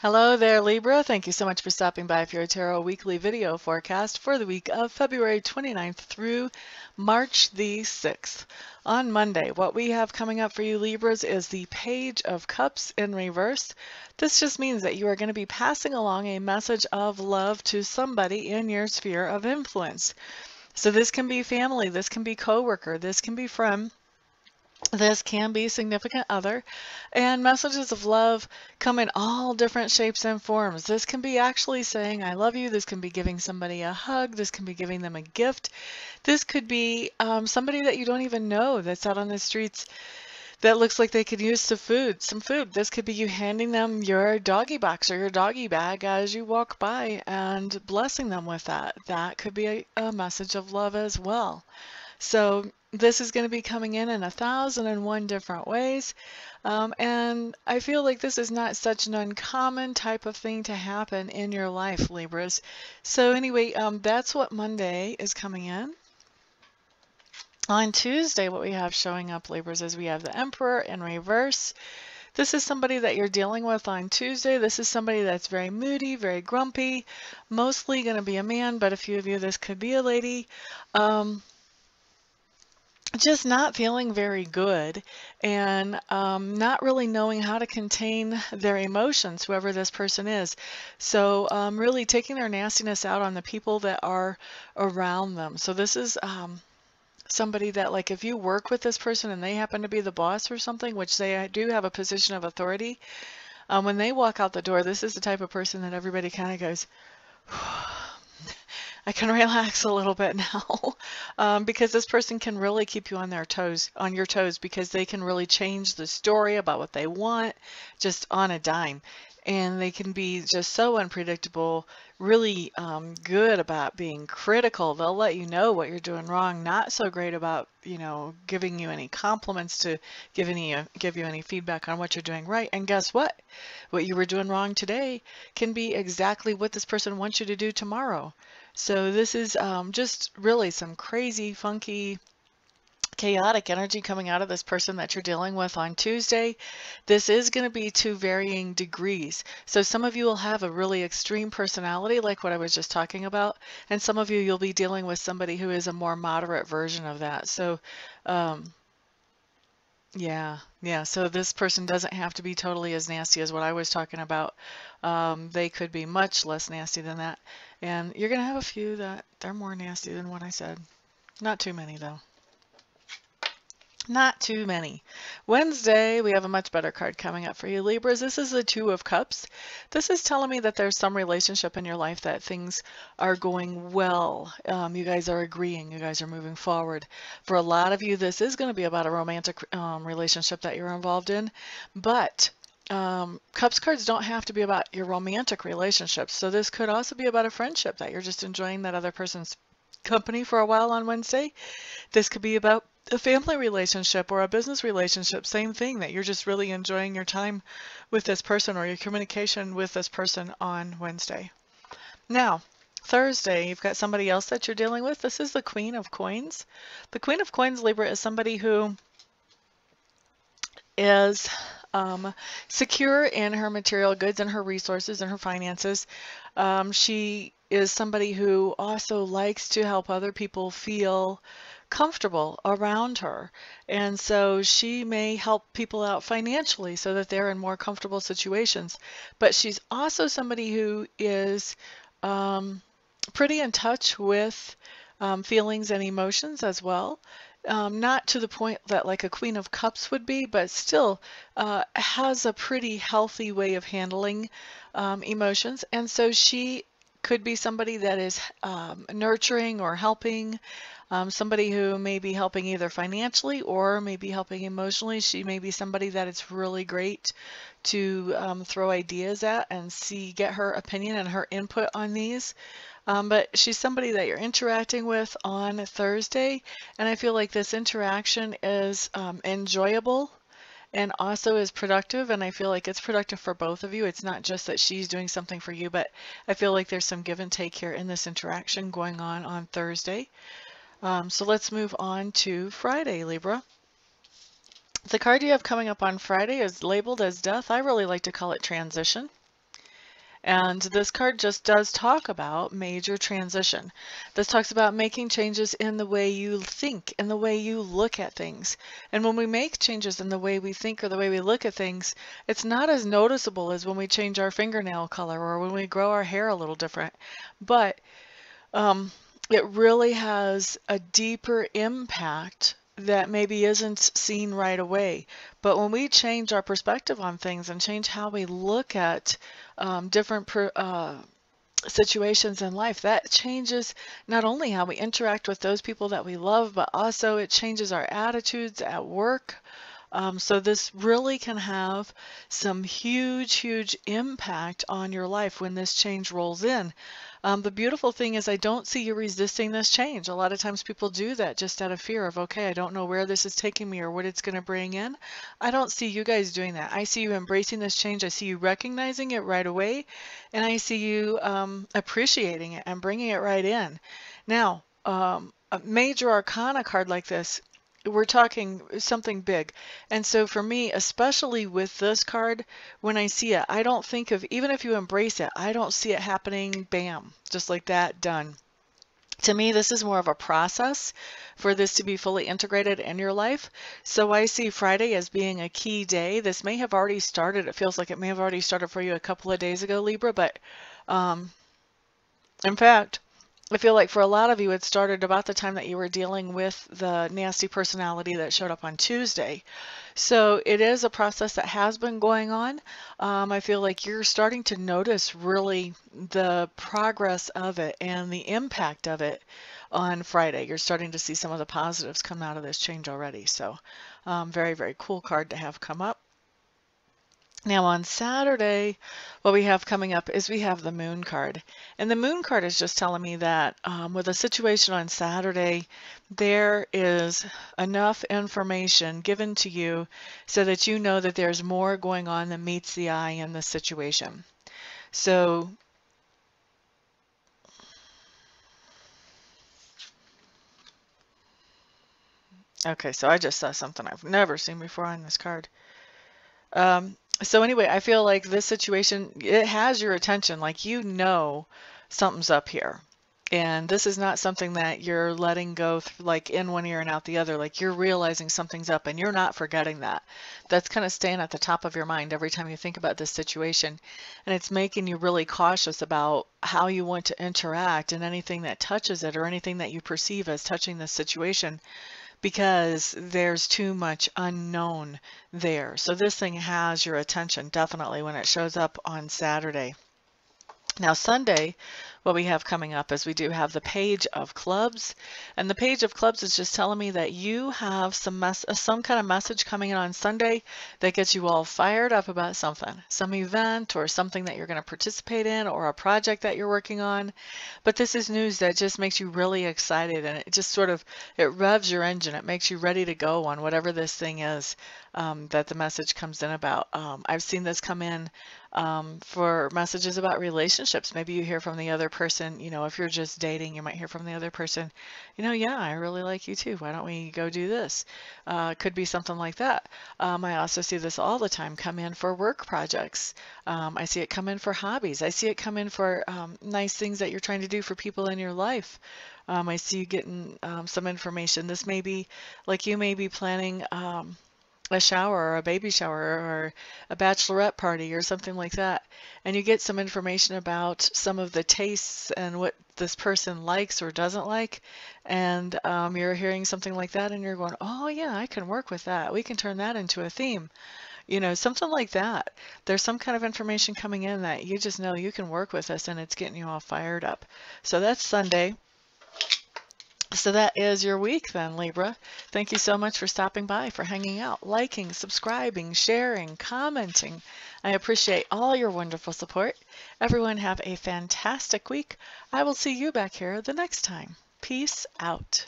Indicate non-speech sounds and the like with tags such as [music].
Hello there, Libra. Thank you so much for stopping by for your Tarot weekly video forecast for the week of February 29th through March the 6th. On Monday, what we have coming up for you, Libras, is the Page of Cups in reverse. This just means that you are going to be passing along a message of love to somebody in your sphere of influence. So this can be family, this can be coworker, this can be friend, this can be significant other, and messages of love come in all different shapes and forms. This can be actually saying, I love you. This can be giving somebody a hug. This can be giving them a gift. This could be um, somebody that you don't even know that's out on the streets that looks like they could use some food. Some food. This could be you handing them your doggy box or your doggy bag as you walk by and blessing them with that. That could be a, a message of love as well. So this is going to be coming in in a thousand and one different ways. Um, and I feel like this is not such an uncommon type of thing to happen in your life, Libras. So anyway, um, that's what Monday is coming in. On Tuesday, what we have showing up, Libras, is we have the Emperor in reverse. This is somebody that you're dealing with on Tuesday. This is somebody that's very moody, very grumpy, mostly going to be a man, but a few of you, this could be a lady. Um, just not feeling very good and um, not really knowing how to contain their emotions, whoever this person is. So um, really taking their nastiness out on the people that are around them. So this is um, somebody that like if you work with this person and they happen to be the boss or something, which they do have a position of authority, um, when they walk out the door, this is the type of person that everybody kind of goes, [sighs] [sighs] I can [laughs] relax a little bit now [laughs] um, because this person can really keep you on their toes, on your toes, because they can really change the story about what they want just on a dime. And they can be just so unpredictable, really um, good about being critical. They'll let you know what you're doing wrong, not so great about, you know, giving you any compliments to give, any, uh, give you any feedback on what you're doing right. And guess what? What you were doing wrong today can be exactly what this person wants you to do tomorrow. So this is um, just really some crazy, funky, chaotic energy coming out of this person that you're dealing with on Tuesday. This is going to be to varying degrees. So some of you will have a really extreme personality like what I was just talking about. And some of you, you'll be dealing with somebody who is a more moderate version of that. So um, yeah, yeah. So this person doesn't have to be totally as nasty as what I was talking about. Um, they could be much less nasty than that. And you're going to have a few that they're more nasty than what I said. Not too many though. Not too many. Wednesday, we have a much better card coming up for you, Libras. This is the Two of Cups. This is telling me that there's some relationship in your life that things are going well. Um, you guys are agreeing. You guys are moving forward. For a lot of you, this is going to be about a romantic um, relationship that you're involved in. But um, cups cards don't have to be about your romantic relationships. So this could also be about a friendship that you're just enjoying that other person's company for a while on Wednesday. This could be about a family relationship or a business relationship, same thing, that you're just really enjoying your time with this person or your communication with this person on Wednesday. Now, Thursday, you've got somebody else that you're dealing with. This is the Queen of Coins. The Queen of Coins, Libra, is somebody who is um, secure in her material goods and her resources and her finances. Um, she is somebody who also likes to help other people feel comfortable around her. And so she may help people out financially so that they're in more comfortable situations. But she's also somebody who is um, pretty in touch with um, feelings and emotions as well. Um, not to the point that like a Queen of Cups would be, but still uh, has a pretty healthy way of handling um, emotions. And so she could be somebody that is um, nurturing or helping um, somebody who may be helping either financially or maybe helping emotionally. She may be somebody that it's really great to um, throw ideas at and see, get her opinion and her input on these. Um, but she's somebody that you're interacting with on Thursday, and I feel like this interaction is um, enjoyable and also is productive and I feel like it's productive for both of you. It's not just that she's doing something for you, but I feel like there's some give and take here in this interaction going on on Thursday. Um, so let's move on to Friday, Libra. The card you have coming up on Friday is labeled as Death. I really like to call it Transition. And this card just does talk about major transition. This talks about making changes in the way you think, in the way you look at things. And when we make changes in the way we think or the way we look at things, it's not as noticeable as when we change our fingernail color or when we grow our hair a little different. But um, it really has a deeper impact that maybe isn't seen right away. But when we change our perspective on things and change how we look at um, different per, uh, situations in life, that changes not only how we interact with those people that we love, but also it changes our attitudes at work. Um, so this really can have some huge, huge impact on your life when this change rolls in. Um, the beautiful thing is I don't see you resisting this change. A lot of times people do that just out of fear of, okay, I don't know where this is taking me or what it's going to bring in. I don't see you guys doing that. I see you embracing this change. I see you recognizing it right away. And I see you um, appreciating it and bringing it right in. Now, um, a major arcana card like this we're talking something big. And so for me, especially with this card, when I see it, I don't think of, even if you embrace it, I don't see it happening, bam, just like that, done. To me, this is more of a process for this to be fully integrated in your life. So I see Friday as being a key day. This may have already started. It feels like it may have already started for you a couple of days ago, Libra, but um, in fact, I feel like for a lot of you, it started about the time that you were dealing with the nasty personality that showed up on Tuesday. So it is a process that has been going on. Um, I feel like you're starting to notice really the progress of it and the impact of it on Friday. You're starting to see some of the positives come out of this change already. So um, very, very cool card to have come up. Now on Saturday, what we have coming up is we have the moon card. And the moon card is just telling me that um, with a situation on Saturday, there is enough information given to you so that you know that there's more going on than meets the eye in the situation. So Okay, so I just saw something I've never seen before on this card. Um, so anyway, I feel like this situation, it has your attention. Like you know something's up here. And this is not something that you're letting go through, like in one ear and out the other. Like you're realizing something's up and you're not forgetting that. That's kind of staying at the top of your mind every time you think about this situation. And it's making you really cautious about how you want to interact and anything that touches it or anything that you perceive as touching this situation because there's too much unknown there. So this thing has your attention definitely when it shows up on Saturday. Now Sunday, what we have coming up is we do have the page of clubs and the page of clubs is just telling me that you have some mess uh, some kind of message coming in on Sunday that gets you all fired up about something some event or something that you're going to participate in or a project that you're working on. But this is news that just makes you really excited and it just sort of it revs your engine. It makes you ready to go on whatever this thing is um, that the message comes in about. Um, I've seen this come in um, for messages about relationships. Maybe you hear from the other person, you know, if you're just dating, you might hear from the other person, you know, yeah, I really like you too. Why don't we go do this? Uh, could be something like that. Um, I also see this all the time come in for work projects. Um, I see it come in for hobbies. I see it come in for um, nice things that you're trying to do for people in your life. Um, I see you getting um, some information. This may be like you may be planning a shower or a baby shower or a bachelorette party or something like that and you get some information about some of the tastes and what this person likes or doesn't like and um, you're hearing something like that and you're going oh yeah I can work with that. We can turn that into a theme. You know something like that. There's some kind of information coming in that you just know you can work with us and it's getting you all fired up. So that's Sunday so that is your week then, Libra. Thank you so much for stopping by, for hanging out, liking, subscribing, sharing, commenting. I appreciate all your wonderful support. Everyone have a fantastic week. I will see you back here the next time. Peace out.